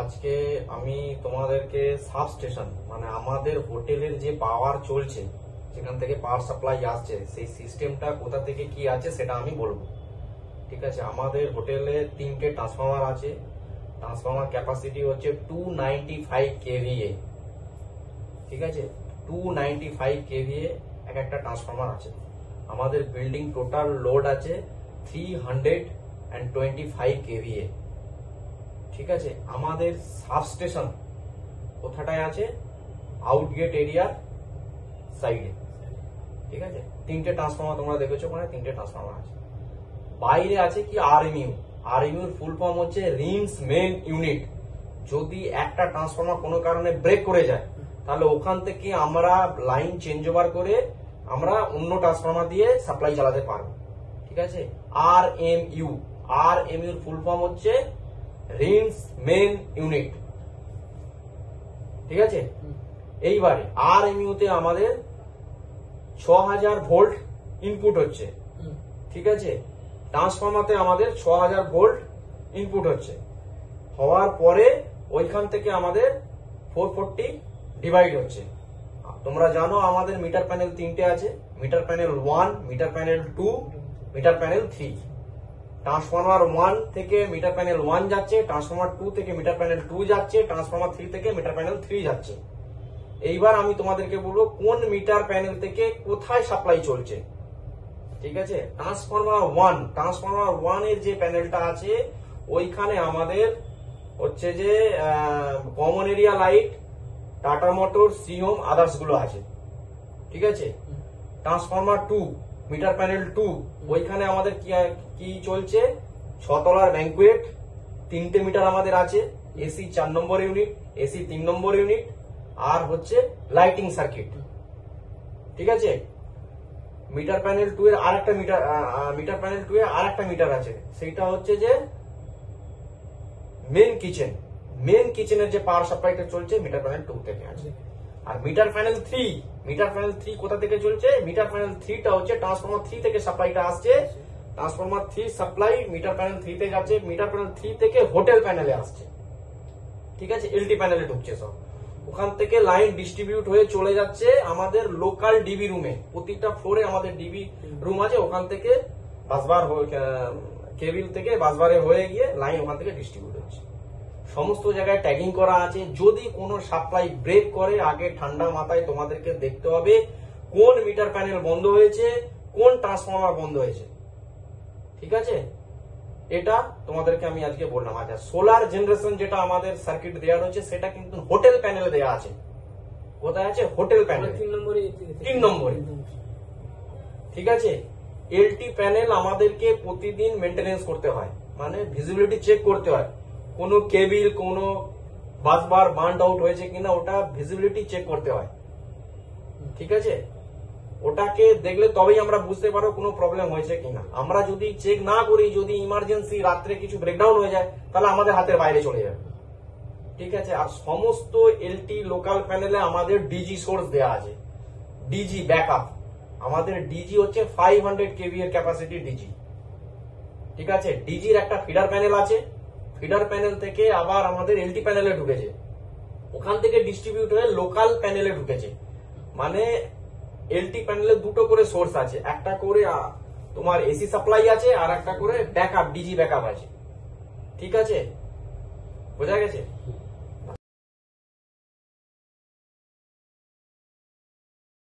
আজকে আমি তোমাদেরকে সাব স্টেশন মানে আমাদের হোটেলের যে পাওয়ার চলছে যেখান থেকে পাওয়ার সাপ্লাই আসছে, সেই সিস্টেমটা কোথা থেকে কি আছে সেটা আমি বলব। ঠিক আছে? আমাদের হোটেলে তিনটে ট্রান্সফর্মার আছে। ট্রান্সফর্মার ক্যাপাসিটি হচ্ছে টু নাইনটি ফাইভ কেভিএ ঠিক আছে? টু নাইনটি ফাইভ কেভিএ এক একটা ট্রান্সফর্মার আছে। আমাদের বিল্ডিং টোটাল লোড আছে three hundred and twenty five KVA ঠিক আছে? আমাদের সাবস্টেশন কোথাটায় আছে? আউটগেট এরিয়ার সাইডে ঠিক আছে? তিনটে ট্রান্সফর্মার তোমরা দেখেছ ওখানে, তিনটে ট্রান্সফর্মার আছে। বাইরে আছে কি? আরএমইউ আরএমইউর ফুল ফর্ম হচ্ছে রিমস মেন ইউনিট যদি একটা ট্রান্সফর্মার কোনো কারণে ব্রেক করে যায়, তাহলে ওখান থেকে আমরা লাইন চেঞ্জ ওভার করে আমরা অন্য ট্রান্সফর্মার দিয়ে সাপ্লাই চালাতে পারব। ঠিক আছে? R M U R M full form হচ্ছে রিমস মেন ইউনিট ঠিক আছে? এইবারে আর এম ইউতে আমাদের ছ হাজার ভোল্ট ইনপুট হচ্ছে। ঠিক আছে? ট্রান্সফর্মাতে আমাদের ছ হাজার ভোল্ট ইনপুট হচ্ছে। হওয়ার পরে ওইখান থেকে আমাদের ফোর ফোরটি ডিভাইড হচ্ছে। তোমরা জানো আমাদের মিটার প্যানেল তিনটে আছে। Meter panel one meter panel two meter panel three transformer one থেকে মিটার প্যানেল ওয়ান যাচ্ছে ট্রান্সফরমার টু থেকে মিটার প্যানেল টু যাচ্ছে ট্রান্সফরমার থ্রি থেকে মিটার প্যানেল থ্রি যাচ্ছে। এইবার আমি তোমাদেরকে বলব কোন মিটার প্যানেল থেকে কোথায় সাপ্লাই চলছে। ঠিক আছে? ট্রান্সফরমার ওয়ান ট্রান্সফরমার ওয়ানের যে প্যানেলটা আছে ওইখানে আমাদের হচ্ছে যে common area light Tata motor সিওম আদার্সগুলো আছে। ঠিক আছে? Transformer two meter panel two, ওইখানে আমাদের কি কি চলছে? ছতলার ব্যাঙ্কুয়েট তিনটে মিটার আমাদের আছে এসি চার নম্বর ইউনিট এসি তিন নম্বর ইউনিট আর হচ্ছে লাইটিং সার্কিট ঠিক আছে? মিটার প্যানেল টু এর আর একটা মিটার মিটার প্যানেল টু এর আর একটা মিটার আছে। সেইটা হচ্ছে যে মেন কিচেন মেন কিচেনের যে পাওয়ার সাপ্লাইটা চলছে, মিটার প্যানেল টু থেকে আছে। আর meter panel three meter panel three কোথা থেকে চলছে? মিটার প্যানেল থ্রিটা হচ্ছে ট্রান্সফরমার থ্রি থেকে সাপ্লাইটা আসছে। Transformer three supply meter panel থ্রিতে যাচ্ছে মিটার প্যানেল থ্রি থেকে হোটেল প্যানেলে আসছে। ঠিক আছে? এলটি প্যানেলে ঢুকছে সব। ওখান থেকে লাইন ডিস্ট্রিবিউট হয়ে চলে যাচ্ছে আমাদের লোকাল ডিবি রুমে প্রতিটা ফ্লোরে আমাদের ডিবি রুম আছে। ওখান থেকে বাসবার কেবিল থেকে বাসবারে হয়ে গিয়ে লাইন ওখান থেকে ডিস্ট্রিবিউট হচ্ছে। সমস্ত জায়গায় ট্যাগিং করা আছে। যদি কোনো সাপ্লাই ব্রেক করে আগে ঠান্ডা মাথায় তোমাদেরকে দেখতে হবে কোন মিটার প্যানেল বন্ধ হয়েছে কোন ট্রান্সফর্মার বন্ধ হয়েছে। ঠিক আছে? এটা তোমাদেরকে আমি আজকে বললাম। আচ্ছা সোলার জেনারেশন যেটা আমাদের সার্কিট দেওয়া রয়েছে সেটা কিন্তু হোটেল প্যানেলে দেওয়া আছে। কোথায় আছে? হোটেল প্যানেল তিন নম্বরে তিন নম্বরে। ঠিক আছে? এলটি প্যানেল আমাদেরকে প্রতিদিন মেনটেনেন্স করতে হয়। মানে ভিজিবিলিটি চেক করতে হয়। কোনো কেবিল, কোনো বাসবার বার্ন আউট হয়েছে কিনা ওটা ভিজিবিলিটি চেক করতে হয়। ঠিক আছে? ওটাকে দেখলে তবেই আমরা বুঝতে পারব কোনো প্রবলেম হয়েছে কিনা। আমরা যদি চেক না করি, যদি ইমার্জেন্সি রাত্রে কিছু ব্রেকডাউন হয়ে যায়, তাহলে আমাদের হাতের বাইরে চলে যাবে। ঠিক আছে? আর সমস্ত এলটি লোকাল প্যানেলে আমাদের ডিজি সোর্স দেওয়া আছে। ডিজি ব্যাকআপ আমাদের ডিজি হচ্ছে ফাইভ হান্ড্রেড কেভি এর ক্যাপাসিটি ডিজি ঠিক আছে? ডিজির একটা ফিডার প্যানেল আছে। ফিডার প্যানেল থেকে আবার আমাদের এলটি প্যানেলে ঢুকেছে। ওখান থেকে ডিস্ট্রিবিউট হয়ে লোকাল প্যানেলে ঢুকেছে। মানে এলটি প্যানেলে দুটো করে সোর্স আছে। একটা করে তোমার এসি সাপ্লাই আছে আর একটা করে ব্যাকআপ ডিজি ব্যাকআপ আছে। ঠিক আছে? বোঝা গেছে?